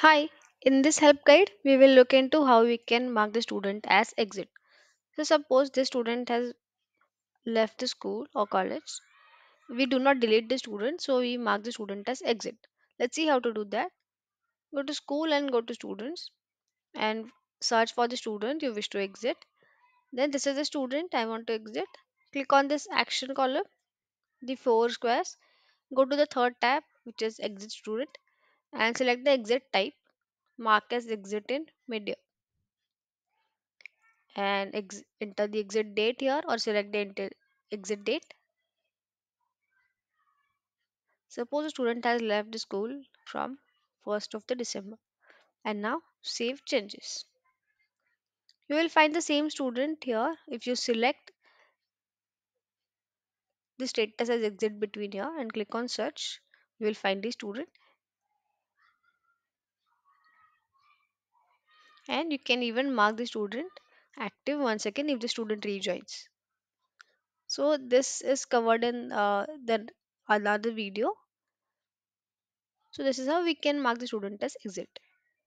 Hi, in this help guide, we will look into how we can mark the student as exit. So, suppose the student has left the school or college. We do not delete the student, so we mark the student as exit. Let's see how to do that. Go to school and go to students and search for the student you wish to exit. Then, this is the student I want to exit. Click on this action column, the four squares. Go to the third tab, which is exit student, and select the exit type. Mark as exit in media and ex- enter the exit date here or select the exit date. Suppose a student has left the school from 1st of the December and now save changes. You will find the same student here if you select the status as exit between here and click on search. You will find the student and you can even mark the student active once again if the student rejoins. So this is covered in uh, the another video. So this is how we can mark the student as exit.